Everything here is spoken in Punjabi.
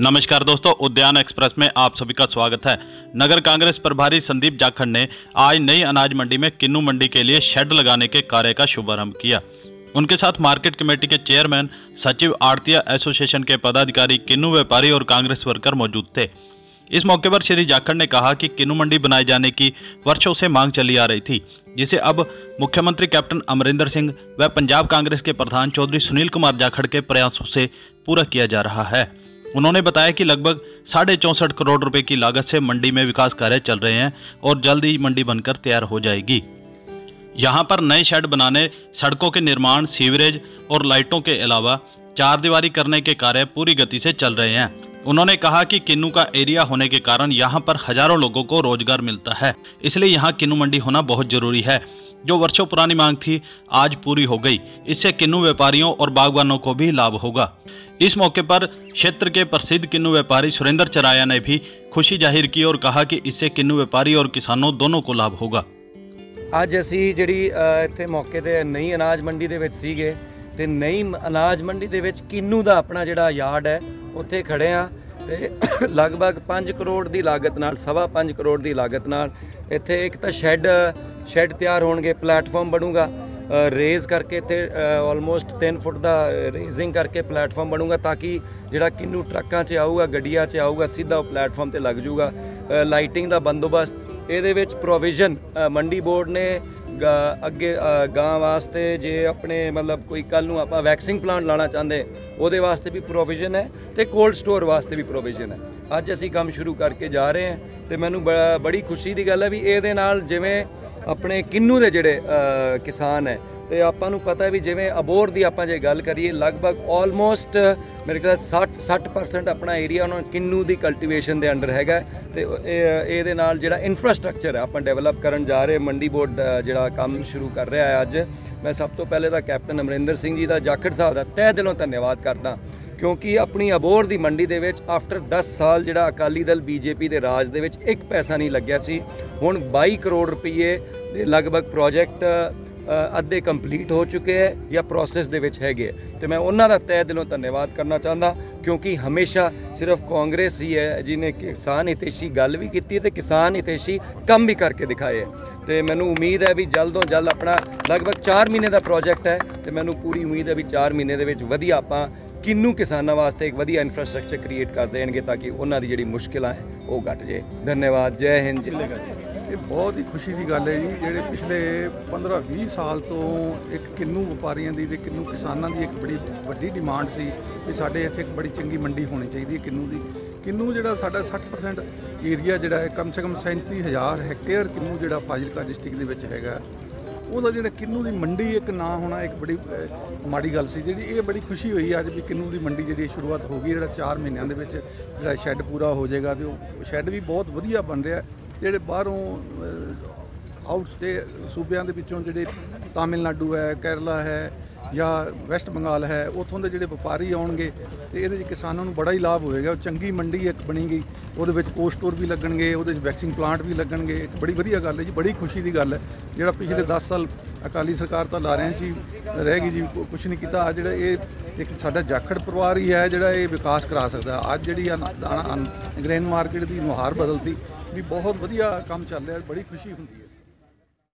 नमस्कार दोस्तों, उद्यान एक्सप्रेस में आप सभी का स्वागत है। नगर कांग्रेस प्रभारी संदीप जाखड़ ने आज नई अनाज मंडी में किन्नू मंडी के लिए शेड लगाने के कार्य का शुभारंभ किया। उनके साथ मार्केट कमेटी के चेयरमैन सचिव आड़तिया एसोसिएशन के पदाधिकारी किन्नू व्यापारी और कांग्रेस वर्कर मौजूद थे। इस मौके पर श्री जाखड़ ने कहा कि किन्नू मंडी बनाए जाने की वर्षों से मांग चली आ रही थी, जिसे अब मुख्यमंत्री कैप्टन अमरिंदर सिंह व पंजाब कांग्रेस के प्रधान चौधरी सुनील कुमार जाखड़ के प्रयासों से पूरा किया जा रहा है। उन्होंने बताया कि लगभग साढ़े चौंसठ करोड़ रुपए की लागत से मंडी में विकास कार्य चल रहे हैं और जल्द ही मंडी बनकर तैयार हो जाएगी। यहाँ पर नए शेड बनाने, सड़कों के निर्माण, सीवरेज और लाइटों के अलावा चार दीवारी करने के कार्य पूरी गति से चल रहे हैं। उन्होंने कहा कि किन्नू का एरिया होने के कारण यहाँ पर हज़ारों लोगों को रोज़गार मिलता है, इसलिए यहाँ किन्नू मंडी होना बहुत ज़रूरी है। जो वर्षों पुरानी मांग थी आज पूरी हो गई इससे किन्नू व्यापारियों और बागवानों को भी लाभ होगा इस मौके पर क्षेत्र के प्रसिद्ध किन्नू व्यापारी सुरेंद्र चराया ने भी खुशी जाहिर की और कहा कि इससे किन्नू व्यापारी और किसानों दोनों को लाभ होगा ਅੱਜ ਅਸੀਂ ਜਿਹੜੀ ਅ, ਇੱਥੇ ਮੌਕੇ ਤੇ ਨਈ ਅਨਾਜ ਮੰਡੀ ਦੇ ਵਿੱਚ ਸੀਗੇ ਤੇ ਨਈ ਮ- ਅਨਾਜ ਮੰਡੀ ਦੇ ਵਿੱਚ ਕਿੰਨੂ ਦਾ ਆਪਣਾ ਜਿਹੜਾ ਯਾਰਡ ਹੈ ਉੱਥੇ ਖੜੇ ਆ ਤੇ ਲਗਭਗ 5 ਕਰੋੜ ਦੀ ਲਾਗਤ ਨਾਲ ਸਵਾ 5 ਕਰੋੜ ਦੀ ਲਾਗਤ ਨਾਲ ਇੱਥੇ ਇੱਕ ਤਾਂ ਸ਼ੈੱਡ ਸ਼ੈੱਡ ਤਿਆਰ ਹੋਣਗੇ, ਪਲੇਟਫਾਰਮ ਬਣੂਗਾ ਰੇਜ਼ ਕਰਕੇ ਇੱਥੇ ਆਲਮੋਸਟ 3 ਫੁੱਟ ਦਾ ਰੇਜ਼ਿੰਗ ਕਰਕੇ ਪਲੇਟਫਾਰਮ ਬਣੂਗਾ ਤਾਂ ਕਿ ਜਿਹੜਾ ਕਿੰਨੂ ਟਰੱਕਾਂ 'ਚ ਆਊਗਾ, ਗੱਡੀਆਂ 'ਚ ਆਊਗਾ, ਸਿੱਧਾ ਉਹ ਪਲੇਟਫਾਰਮ ਤੇ ਲੱਗ ਜਾਊਗਾ ਲਾਈਟਿੰਗ ਦਾ ਬੰਦੋਬਸਤ, ਇਹਦੇ ਵਿੱਚ ਪ੍ਰੋਵੀਜ਼ਨ ਮੰਡੀ ਬੋਰਡ ਨੇ ਗਾ- ਅੱਗੇ ਗਾਂ ਵਾਸਤੇ ਜੇ ਆਪਣੇ ਮਤਲਬ ਕੋਈ ਕੱਲ ਨੂੰ ਆਪਾਂ ਵੈਕਸਿੰਗ ਪਲਾਂਟ ਲਾਣਾ ਚਾਹੁੰਦੇ, ਉਹਦੇ ਵਾਸਤੇ ਵੀ ਪ੍ਰੋਵੀਜ਼ਨ ਹੈ ਤੇ ਕੋਲਡ ਸਟੋਰ ਵਾਸਤੇ ਵੀ ਪ੍ਰੋਵੀਜ਼ਨ ਹੈ। ਅੱਜ ਅਸੀਂ ਕੰਮ ਸ਼ੁਰੂ ਕਰਕੇ ਜਾ ਰਹੇ ਹਾਂ ਤੇ ਮੈਨੂੰ ਬ- ਬੜੀ ਖੁਸ਼ੀ ਦੀ ਗੱਲ ਹੈ ਵੀ ਇਹਦੇ ਨਾਲ ਜਿਵੇਂ ਆਪਣੇ ਕਿੰਨੂ ਦੇ ਜਿਹੜੇ ਕਿਸਾਨ ਹੈ। ਤੇ ਆਪਾਂ ਨੂੰ ਪਤਾ ਵੀ ਜਿਵੇਂ ਅਬੋਰ ਦੀ ਆਪਾਂ ਜੇ ਗੱਲ ਕਰੀਏ, ਲਗਭਗ ਆਲਮੋਸਟ ਮੇਰੇ ਖਿਆਲ 60 60% ਆਪਣਾ ਏਰੀਆ ਉਹਨਾਂ ਕਿੰਨੂ ਦੀ ਕਲਟੀਵੇਸ਼ਨ ਦੇ ਅੰਡਰ ਹੈਗਾ। ਹੈ ਤੇ ਇਹ- ਇਹਦੇ ਨਾਲ ਜਿਹੜਾ ਇਨਫਰਾਸਟ੍ਰਕਚਰ ਹੈ, ਆਪਾਂ ਡਿਵੈਲਪ ਕਰਨ ਜਾ ਰਹੇ, ਮੰਡੀ ਬੋਰਡ ਦਾ ਜਿਹੜਾ ਕੰਮ ਸ਼ੁਰੂ ਕਰ ਰਿਹਾ ਹੈ ਅੱਜ। ਮੈਂ ਸਭ ਤੋਂ ਪਹਿਲੇ ਤਾਂ ਕੈਪਟਨ ਅਮਰਿੰਦਰ ਸਿੰਘ ਜੀ ਦਾ, ਜਾਖੜ ਸਾਹਿਬ ਦਾ ਤਹਿ ਦਿਲੋਂ ਧੰਨਵਾਦ ਕਰਦਾ। ਕਿਉਂਕਿ ਆਪਣੀ ਅਬੋਰ ਦੀ ਮੰਡੀ ਦੇ ਵਿੱਚ ਆਫਟਰ 10 ਸਾਲ ਜਿਹੜਾ ਅਕਾਲੀ ਦਲ ਬੀਜੇਪੀ ਦੇ ਰਾਜ ਦੇ ਵਿੱਚ ਇੱਕ ਪੈਸਾ ਨਹੀਂ ਲੱਗਿਆ ਸੀ, ਹੁਣ 22 ਕਰੋੜ ਰੁਪਏ ਦੇ ਲਗਭਗ ਪ੍ਰੋਜੈਕਟ ਅੱਧੇ ਕੰਪਲੀਟ ਹੋ ਚੁੱਕੇ ਹੈ ਜਾਂ ਪ੍ਰੋਸੈਸ ਦੇ ਵਿੱਚ ਹੈਗੇ ਹੈ। ਤੇ ਮੈਂ ਉਹਨਾਂ ਦਾ ਤਹਿ ਦਿਲੋਂ ਧੰਨਵਾਦ ਕਰਨਾ ਚਾਹੁੰਦਾ, ਕਿਉਂਕਿ ਹਮੇਸ਼ਾ ਸਿਰਫ ਕਾਂਗਰਸ ਹੀ ਹੈ ਜਿਹਨੇ ਕਿਸਾਨ ਹਿਤੈਸ਼ੀ ਗੱਲ ਵੀ ਕੀਤੀ ਹੈ ਤੇ ਕਿਸਾਨ ਹਿਤੈਸ਼ੀ ਕੰਮ ਵੀ ਕਰਕੇ ਦਿਖਾਏ ਹੈ ਤੇ ਮੈਨੂੰ ਉਮੀਦ ਹੈ ਵੀ ਜਲਦੋਂ ਜਲਦ ਆਪਣਾ ਲਗਭਗ 4 ਮਹੀਨੇ ਦਾ ਪ੍ਰੋਜੈਕਟ ਹੈ ਤੇ ਮੈਨੂੰ ਪੂਰੀ ਉਮੀਦ ਹੈ ਵੀ 4 ਮਹੀਨੇ ਦੇ ਵਿੱਚ ਵਧੀਆ ਆਪਾਂ ਕਿੰਨੂ ਕਿਸਾਨਾਂ ਵਾਸਤੇ ਇੱਕ ਵਧੀਆ ਇਨਫਰਾਸਟ੍ਰਕਚਰ ਕ੍ਰੀਏਟ ਕਰ ਦੇਣਗੇ ਤਾਂ ਕਿ ਉਹਨਾਂ ਦੀ ਜਿਹੜੀ ਮੁਸ਼ਕਿਲਾਂ ਹੈ, ਉਹ ਘਟ ਜੇ ਧੰਨਵਾਦ, ਜੈ ਹਿੰਦ ਜੀ। ਇਹ ਬਹੁਤ ਹੀ ਖੁਸ਼ੀ ਦੀ ਗੱਲ ਹੈ ਜੀ, ਜਿਹੜੇ ਪਿਛਲੇ 15-20 ਸਾਲ ਤੋਂ ਇੱਕ ਕਿੰਨੂ ਵਪਾਰੀਆਂ ਦੀ ਤੇ ਕਿੰਨੂ ਕਿਸਾਨਾਂ ਦੀ ਇੱਕ ਬੜੀ ਵੱਡੀ ਡਿਮਾਂਡ ਸੀ ਕਿ ਸਾਡੇ ਇੱਥੇ ਇੱਕ ਬੜੀ ਚੰਗੀ ਮੰਡੀ ਹੋਣੀ ਚਾਹੀਦੀ ਹੈ ਕਿੰਨੂ ਦੀ। ਕਿੰਨੂ ਜਿਹੜਾ ਸਾਡਾ 60% ਏਰੀਆ ਜਿਹੜਾ ਹੈ, ਕਮ ਸੇ ਕਮ 37000 ਹੈਕਟੇਅਰ ਕਿੰਨੂ ਜਿਹੜਾ ਫਾਜ਼ਿਲਕਾ ਡਿਸਟ੍ਰਿਕਟ ਦੇ ਵਿੱਚ ਹੈਗਾ। ਉਹਦਾ ਜਿਹੜਾ ਕਿੰਨੂ ਦੀ ਮੰਡੀ ਇੱਕ ਨਾ ਹੋਣਾ, ਇੱਕ ਬੜੀ ਮਾੜੀ ਗੱਲ ਸੀ, ਜਿਹੜੀ ਇਹ ਬੜੀ ਖੁਸ਼ੀ ਹੋਈ ਅੱਜ ਵੀ ਕਿੰਨੂ ਦੀ ਮੰਡੀ ਜਿਹੜੀ ਸ਼ੁਰੂਆਤ ਹੋ ਗਈ, ਜਿਹੜਾ 4 ਮਹੀਨਿਆਂ ਦੇ ਵਿੱਚ ਜਿਹੜਾ ਸ਼ੈੱਡ ਪੂਰਾ ਹੋ ਜਾਏਗਾ ਤੇ ਉਹ ਸ਼ੈੱਡ ਵੀ ਬਹੁਤ ਵਧੀਆ ਬਣ ਰਿਹਾ। ਜਿਹੜੇ ਬਾਹਰੋਂ ਆਊਟ ਸਟੇ ਸੂਬਿਆਂ ਦੇ ਵਿੱਚੋਂ ਜਿਹੜੇ ਤਾਮਿਲਨਾਡੂ ਹੈ, ਕੇਰਲਾ ਹੈ ਜਾਂ ਵੈਸਟ ਬੰਗਾਲ ਹੈ, ਉੱਥੋਂ ਦੇ ਜਿਹੜੇ ਵਪਾਰੀ ਆਉਣਗੇ ਤੇ ਇਹਦੇ 'ਚ ਕਿਸਾਨਾਂ ਨੂੰ ਬੜਾ ਹੀ ਲਾਭ ਹੋਏਗਾ। ਚੰਗੀ ਮੰਡੀ ਇੱਕ ਬਣੀ ਗਈ, ਉਹਦੇ ਵਿੱਚ ਕੋਸਟ ਸਟੋਰ ਵੀ ਲੱਗਣਗੇ, ਉਹਦੇ 'ਚ ਵੈਕਸਿੰਗ ਪਲਾਂਟ ਵੀ ਲੱਗਣਗੇ। ਇੱਕ ਬੜੀ ਵਧੀਆ ਗੱਲ ਹੈ ਜੀ, ਬੜੀ ਖੁਸ਼ੀ ਦੀ ਗੱਲ ਹੈ, ਜਿਹੜਾ ਪਿਛਲੇ 10 ਸਾਲ ਅਕਾਲੀ ਸਰਕਾਰ ਤਾਂ ਲਾਰਿਆਂ 'ਚ ਹੀ ਰਹਿ ਗਈ ਜੀ ਕੁਝ ਨਹੀਂ ਕੀਤਾ। ਅੱਜ ਜਿਹੜਾ ਇਹ ਇੱਕ ਸਾਡਾ ਜਾਖੜ ਪਰਿਵਾਰ ਹੀ ਹੈ, ਜਿਹੜਾ ਇਹ ਵਿਕਾਸ ਕਰਾ ਸਕਦਾ। ਅੱਜ ਜਿਹੜੀ ਗ੍ਰੇਨ ਮਾਰਕੀਟ ਦੀ ਨੁਹਾਰ ਬਦਲਤੀ, ਵੀ ਬਹੁਤ ਵਧੀਆ ਕੰਮ ਚੱਲ ਰਿਹਾ, ਬੜੀ ਖੁਸ਼ੀ ਹੁੰਦੀ ਹੈ।